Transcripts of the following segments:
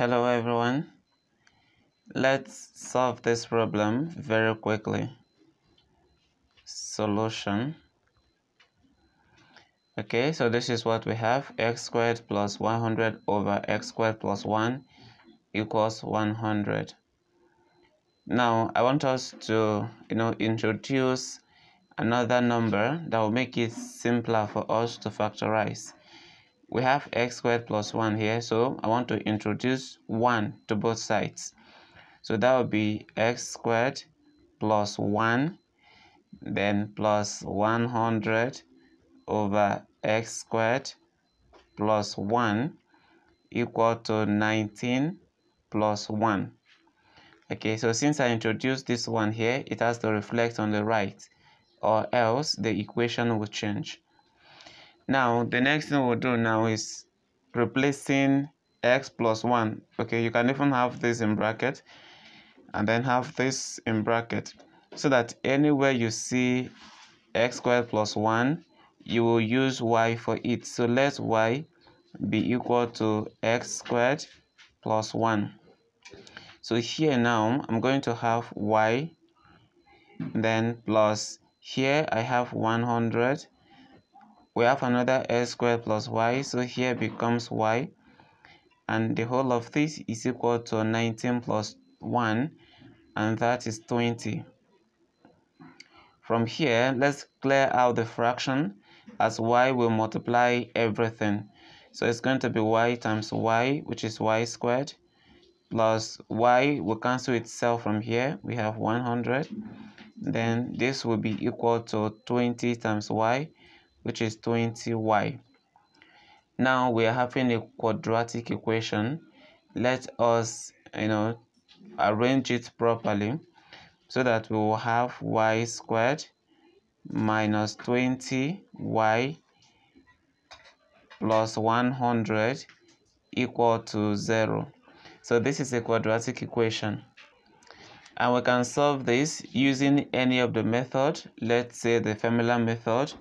Hello everyone. Let's solve this problem very quickly. Solution. Okay, so this is what we have. x squared plus 100 over x squared plus 1 equals 100. Now, I want us to, you know, introduce another number that will make it simpler for us to factorize we have x squared plus 1 here so I want to introduce 1 to both sides. So that would be x squared plus 1 then plus 100 over x squared plus 1 equal to 19 plus 1 okay so since I introduced this one here it has to reflect on the right or else the equation will change now, the next thing we'll do now is replacing x plus 1. Okay, you can even have this in bracket and then have this in bracket so that anywhere you see x squared plus 1, you will use y for it. So let y be equal to x squared plus 1. So here now, I'm going to have y, then plus here I have 100 we have another x squared plus y so here becomes y. And the whole of this is equal to 19 plus 1 and that is 20 from here let's clear out the fraction as y will multiply everything. So it's going to be y times y which is y squared plus y will cancel itself from here. We have 100 then this will be equal to 20 times y which is 20y. Now we are having a quadratic equation. Let us, you know, arrange it properly so that we will have y squared minus 20y plus 100 equal to 0. So this is a quadratic equation. And we can solve this using any of the method, let's say the formula method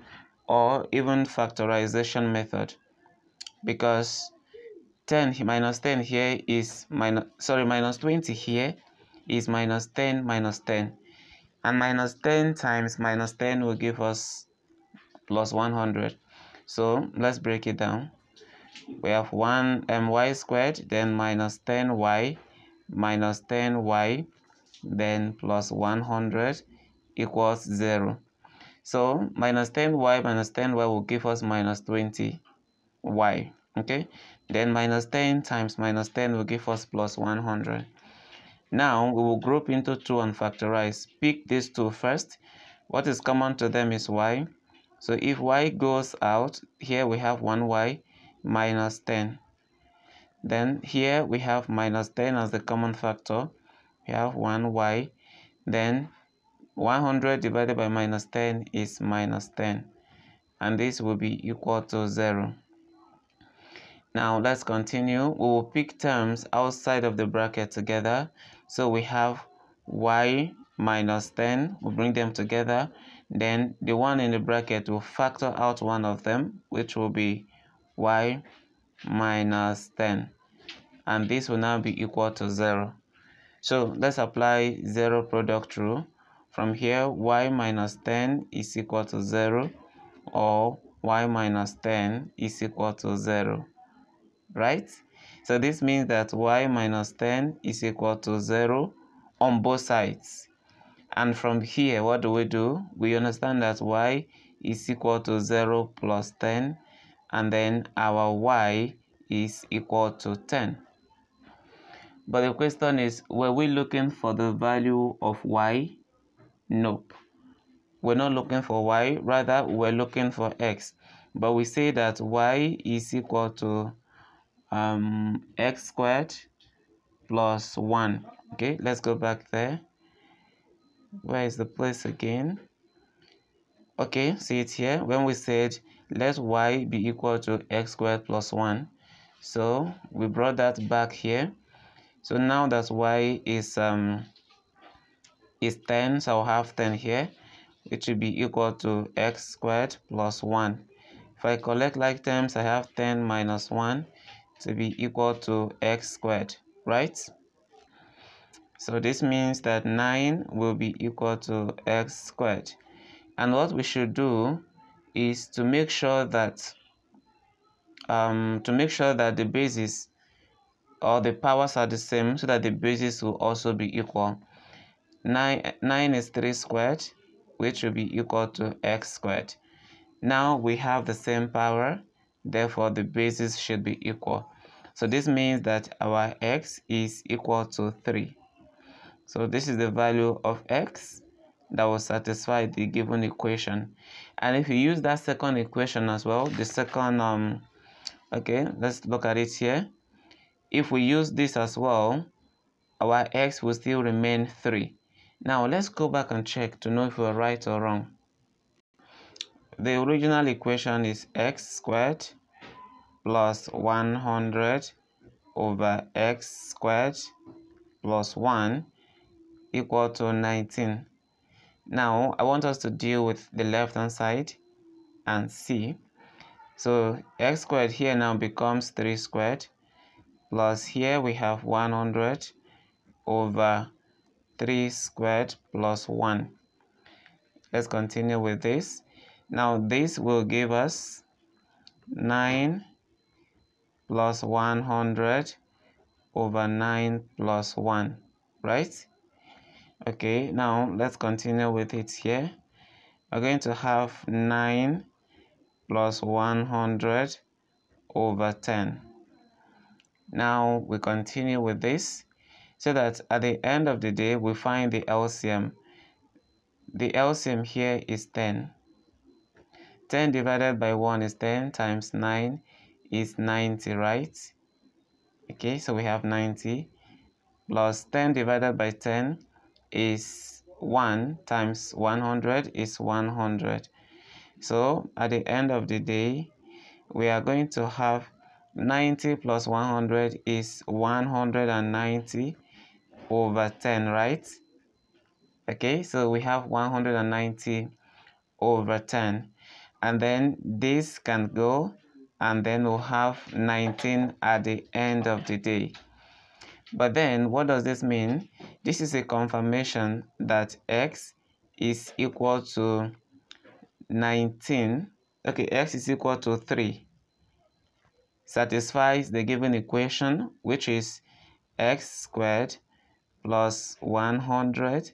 or even factorization method. Because 10 minus 10 here is minus sorry minus 20 here is minus 10 minus 10 and minus 10 times minus 10 will give us plus 100 so let's break it down. We have 1 my squared then minus 10y minus 10y then plus 100 equals 0 so minus 10y minus 10y will give us minus 20y. Okay. Then minus 10 times minus 10 will give us plus 100. Now we will group into 2 and factorize. Pick these two first. What is common to them is y. So if y goes out, here we have 1y minus 10. Then here we have minus 10 as the common factor. We have 1y. Then 100 divided by minus 10 is minus 10 and this will be equal to 0. Now let's continue. We will pick terms outside of the bracket together. So we have y minus 10. We'll bring them together. Then the one in the bracket will factor out one of them, which will be y minus 10. And this will now be equal to 0. So let's apply 0 product rule. From here, y minus 10 is equal to 0 or y minus 10 is equal to 0, right? So this means that y minus 10 is equal to 0 on both sides. And from here, what do we do? We understand that y is equal to 0 plus 10 and then our y is equal to 10. But the question is, were we looking for the value of y Nope. We're not looking for y, rather we're looking for x. But we say that y is equal to um, x squared plus 1. Okay, let's go back there. Where is the place again? Okay, see it here. When we said let y be equal to x squared plus 1. So we brought that back here. So now that y is um, is 10 so I'll have 10 here which will be equal to x squared plus 1 if I collect like terms I have 10 minus 1 to be equal to x squared right? So this means that 9 will be equal to x squared. And what we should do is to make sure that um, to make sure that the basis or the powers are the same so that the basis will also be equal. 9, 9 is 3 squared which will be equal to x squared. Now we have the same power therefore the basis should be equal. So this means that our x is equal to 3. So this is the value of x that will satisfy the given equation. And if you use that second equation as well, the second, um, okay, let's look at it here. If we use this as well, our x will still remain 3. Now let's go back and check to know if we're right or wrong. The original equation is x squared plus 100 over x squared plus 1 equal to 19. Now, I want us to deal with the left hand side and see. So, x squared here now becomes 3 squared plus here we have 100 over 3 squared plus 1. Let's continue with this. Now, this will give us 9 plus 100 over 9 plus 1, right? Okay, now let's continue with it here. We're going to have 9 plus 100 over 10. Now we continue with this so that at the end of the day we find the LCM. The LCM here is 10. 10 divided by 1 is 10 times 9 is 90, right? Okay, so we have 90 plus 10 divided by 10 is 1 times 100 is 100. So at the end of the day, we are going to have 90 plus 100 is 190 over 10, right? Okay, so we have 190 over 10. And then this can go and then we'll have 19 at the end of the day. But then what does this mean? This is a confirmation that x is equal to 19. Okay, x is equal to 3. Satisfies the given equation, which is x squared plus 100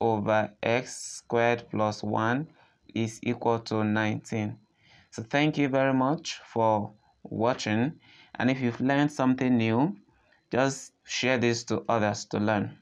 over x squared plus 1 is equal to 19. So thank you very much for watching. And if you've learned something new, just share this to others to learn.